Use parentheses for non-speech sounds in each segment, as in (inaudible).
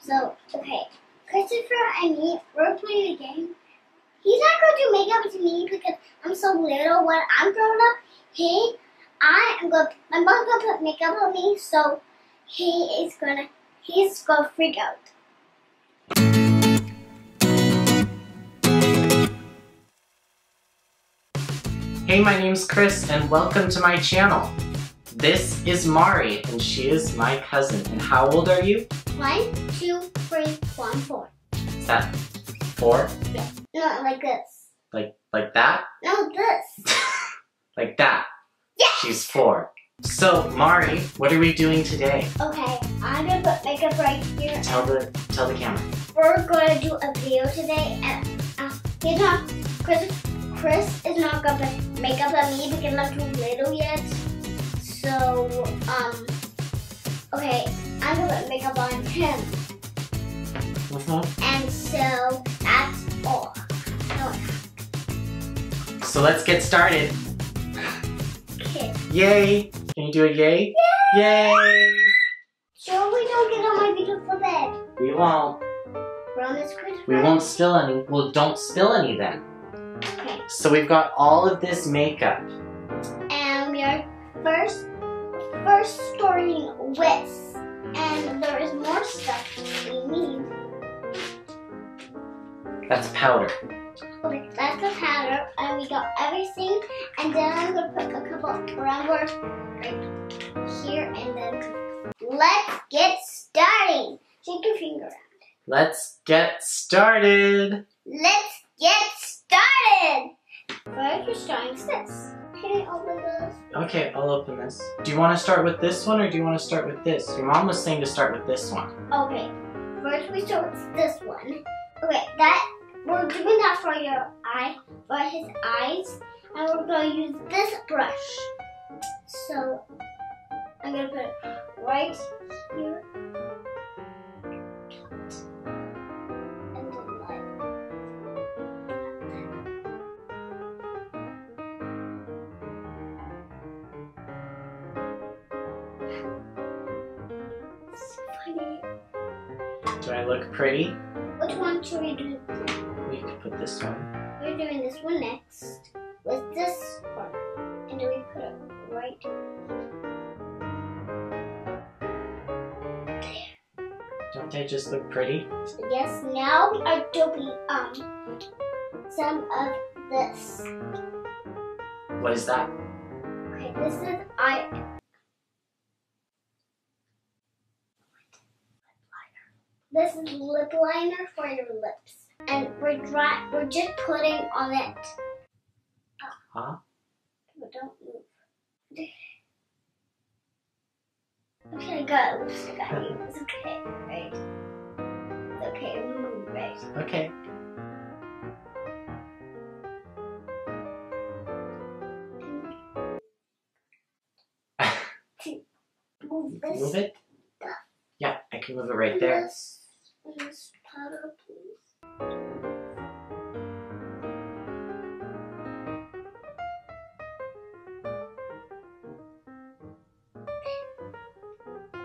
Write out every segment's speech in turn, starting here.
So, okay. Christopher and me, we're playing a game. He's not going to do makeup to me because I'm so little. When I'm grown up, he, I am going. My mom's going to put makeup on me, so he is gonna, he's gonna freak out. Hey, my name's Chris and welcome to my channel. This is Mari and she is my cousin. And how old are you? One, two, three, one, four. Is that four? No, like this. Like like that? (laughs) No, this. Like that? Yeah. She's four. So, Mari, what are we doing today? Okay, I'm gonna put makeup right here. Tell the tell the camera. We're gonna do a video today, and uh, he's not Chris. Chris is not gonna put makeup on me because I'm too little yet. So, um, okay, I'm gonna put makeup on him, Mhm. and so that's all. So let's get started. okay. Yay! Can you do a yay? Yay! Sure, we don't get on my beautiful bed. We won't. Promise, Chris. We won't spill any. Well, don't spill any then. Okay, So we've got all of this makeup. and we are first, first starting with, and there is more stuff we need. That's powder. Okay, that's the powder, and we got everything, and then I'm gonna put a couple of rubber right here, and then let's get starting. Shake your finger around. Let's get started. Let's get started. First, we're starting with this. Can I open this? Okay, I'll open this. Do you want to start with this one or do you want to start with this? Your mom was saying to start with this one. Okay, first we start with this one. Okay, that we're doing that for your eye, for his eyes, and we're gonna use this brush. So I'm gonna put it right here. Do I look pretty? Which one should we do? We could put this one. We're doing this one next with this one. And then we put it right there? Don't they just look pretty? Yes, now we are doing um some of this. What is that? Okay, this is I This is lip liner for your lips. And we're dry we're just putting on it. Huh? But don't move. Okay, good. Lipstick on you. It's okay, right? It's okay, move, right? Okay. (laughs) Move this. Move it? Yeah, I can move it right there. This, this powder, please.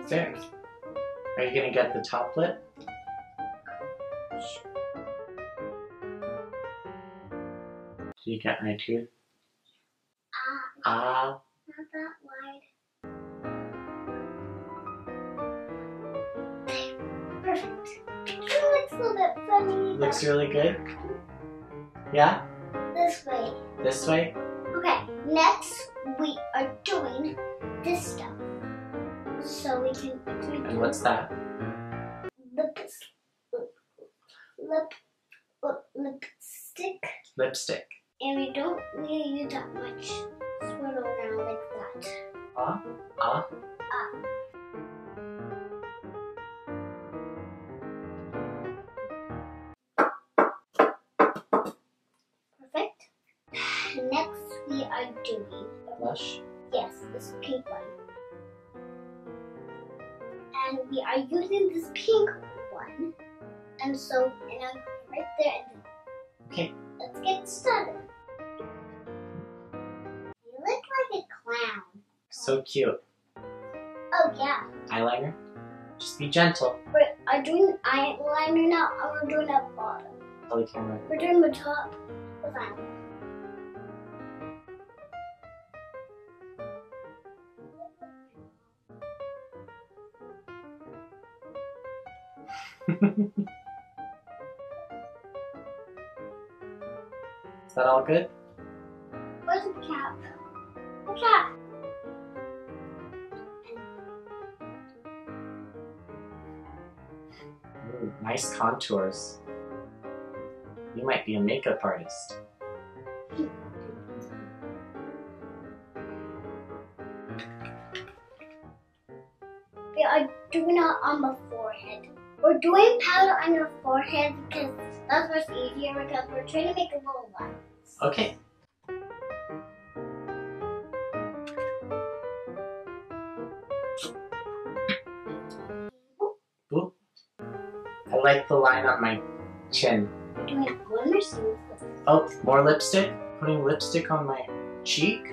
There. Are you gonna get the top lip? Do you get my tooth? Ah, Ah, not little bit funny. looks really good. Yeah? This way. This way? Okay, next we are doing this stuff. So we can, we And what's that? lip, lip, lip, lipstick. Lipstick. And we don't need to use that much. Swirl around like that. Ah, ah. Perfect. Blush. yes, this pink one. And we are using this pink one. And so, and I'm right there. And Okay. Let's get started. You look like a clown. So cute. Oh yeah. Eyeliner. Just be gentle. Wait, are doing eyeliner now, and we're doing the bottom. Tell the camera. We're doing the top with eyeliner. (laughs) Is that all good? Where's the cap? The cap. Ooh, nice contours. You might be a makeup artist. We are doing it on the. We're doing powder on your forehead because that's much easier because we're trying to make a little line. Okay. Boop. I like the line on my chin. We're doing glimmer. Oh, more lipstick? Putting lipstick on my cheek?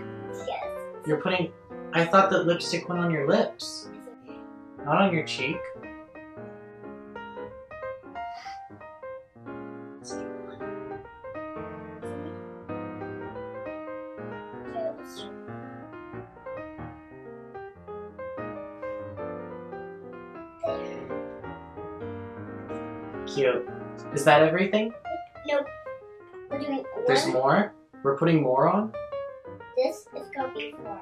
Yes. You're putting. I thought that lipstick went on your lips, not on your cheek. Cute. Is that everything? Nope. We're doing There's one. more? We're putting more on? This is gonna be for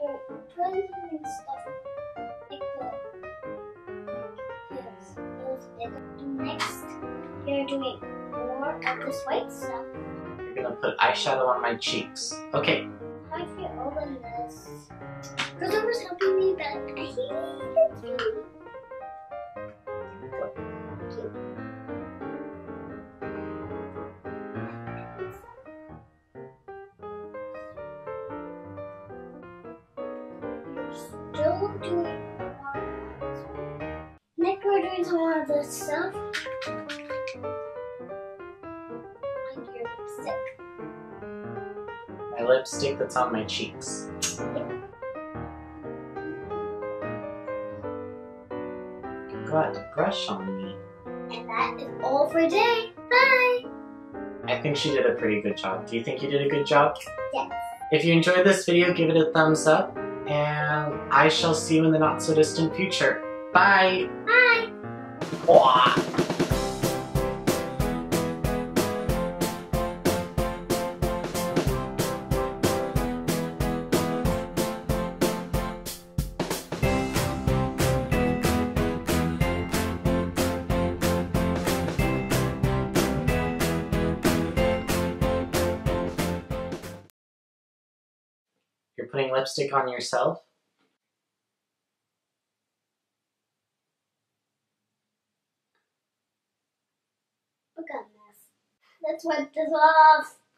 you're putting in stuff like the this. Those bigger. Next, you're doing more of this white stuff. You're gonna put eyeshadow on my cheeks. Okay. How do you open this? Christopher's helping me, but I hate it. Still doing more. We're doing some of this stuff. Like your lipstick. My lipstick that's on my cheeks. You got a brush on me. And that is all for today. Bye! I think she did a pretty good job. Do you think you did a good job? Yes. If you enjoyed this video, give it a thumbs up. And I shall see you in the not so distant future. Bye! Bye! Wah! You're putting lipstick on yourself? Look at this. Let's wipe this off.